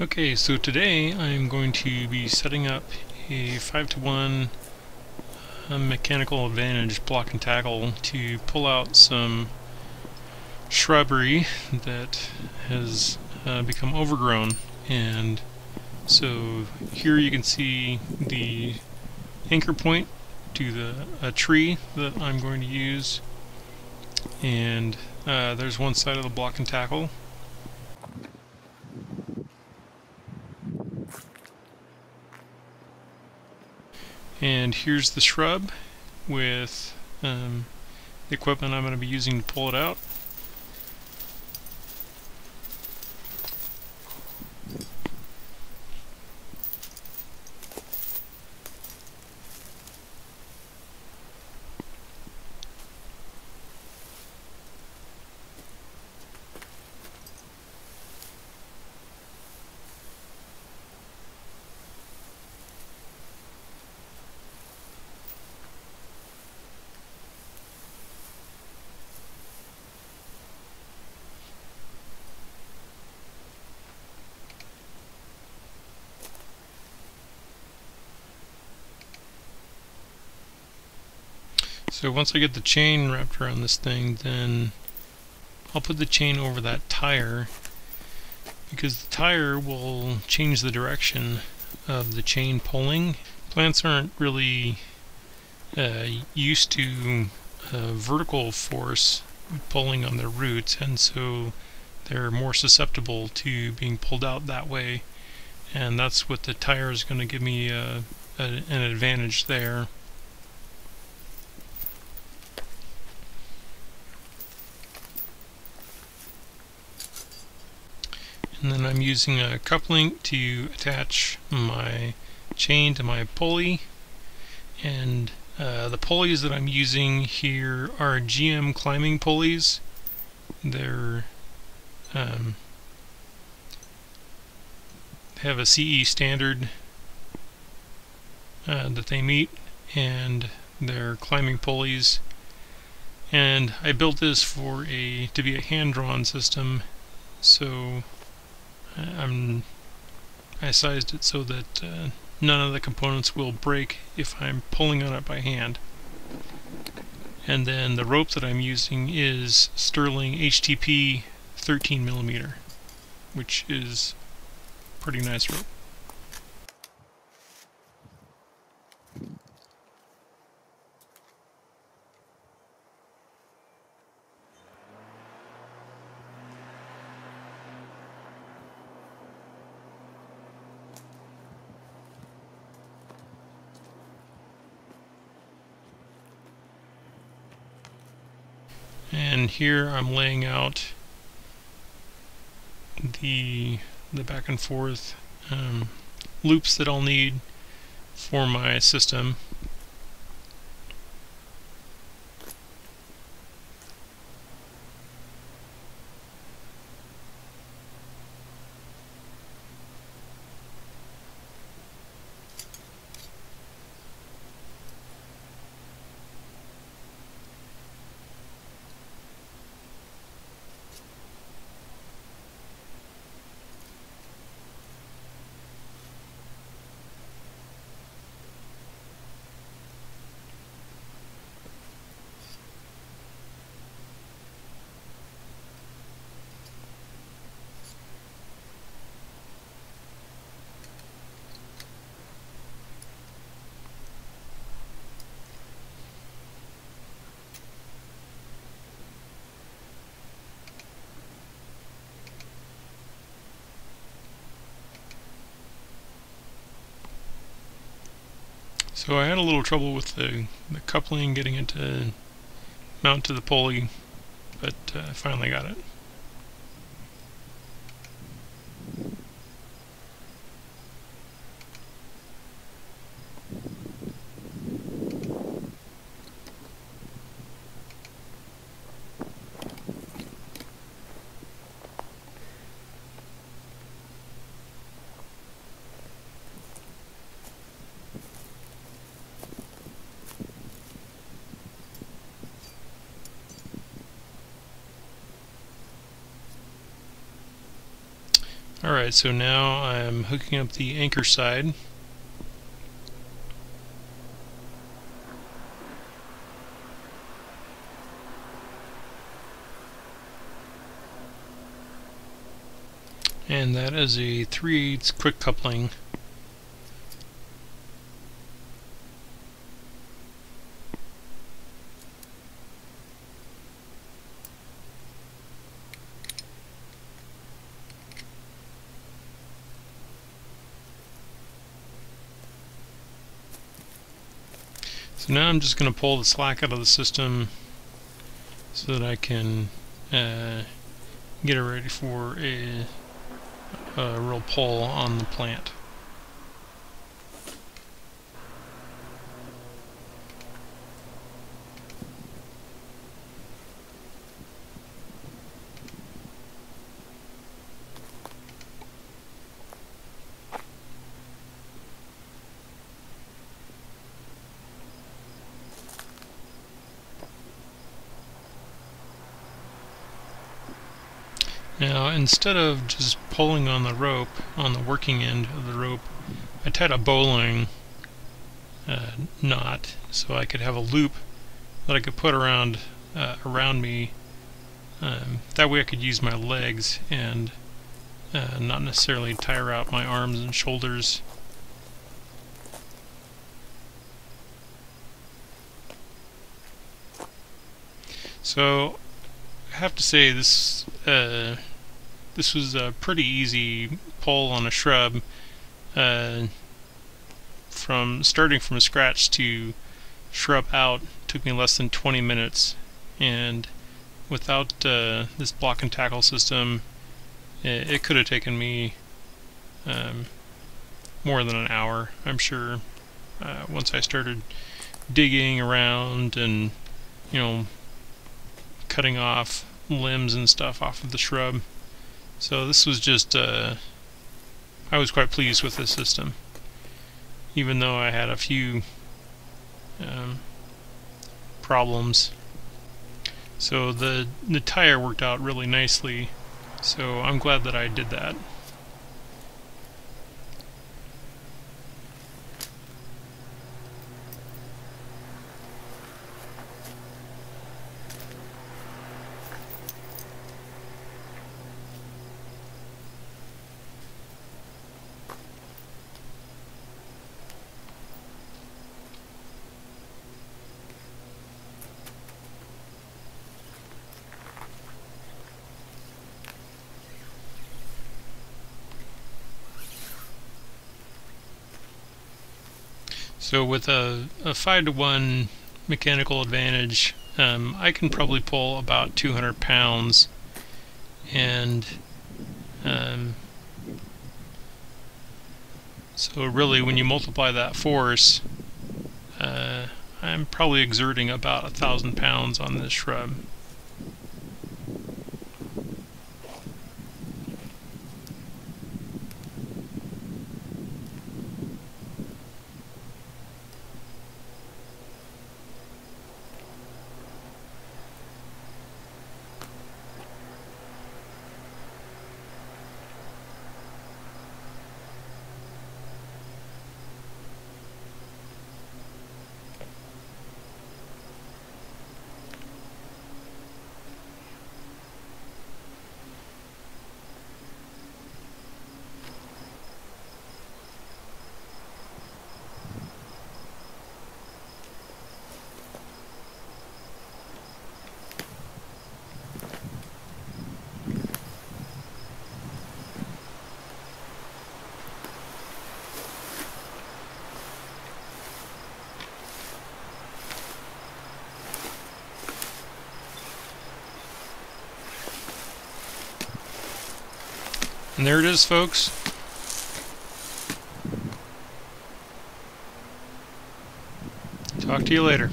Okay, so today I'm going to be setting up a 5 to 1 uh, mechanical advantage block and tackle to pull out some shrubbery that has uh, become overgrown. And so here you can see the anchor point to the a tree that I'm going to use. And uh, there's one side of the block and tackle And here's the shrub with um, the equipment I'm going to be using to pull it out. So once I get the chain wrapped around this thing, then I'll put the chain over that tire because the tire will change the direction of the chain pulling. Plants aren't really uh, used to uh, vertical force pulling on their roots and so they're more susceptible to being pulled out that way and that's what the tire is going to give me uh, a, an advantage there. And then I'm using a coupling to attach my chain to my pulley. And uh, the pulleys that I'm using here are GM climbing pulleys. They're um, have a CE standard uh, that they meet and they're climbing pulleys. And I built this for a to be a hand-drawn system. So I'm I sized it so that uh, none of the components will break if I'm pulling on it by hand. And then the rope that I'm using is Sterling HTP 13 millimeter, which is pretty nice rope. And here I'm laying out the the back and forth um, loops that I'll need for my system So I had a little trouble with the, the coupling, getting it to mount to the pulley, but uh, I finally got it. Alright, so now I'm hooking up the anchor side. And that is a 3 8 quick coupling. So now I'm just going to pull the slack out of the system so that I can uh, get it ready for a, a real pull on the plant. Now instead of just pulling on the rope, on the working end of the rope, I tied a bowline uh, knot so I could have a loop that I could put around uh, around me. Um, that way I could use my legs and uh, not necessarily tire out my arms and shoulders. So I have to say this uh, this was a pretty easy pull on a shrub uh, from starting from scratch to shrub out took me less than 20 minutes and without uh, this block and tackle system it, it could have taken me um, more than an hour I'm sure uh, once I started digging around and you know cutting off limbs and stuff off of the shrub. So this was just, uh, I was quite pleased with this system. Even though I had a few um, problems. So the, the tire worked out really nicely. So I'm glad that I did that. So with a, a 5 to 1 mechanical advantage, um, I can probably pull about 200 pounds and um, so really when you multiply that force uh, I'm probably exerting about a thousand pounds on this shrub. And there it is, folks. Talk to you later.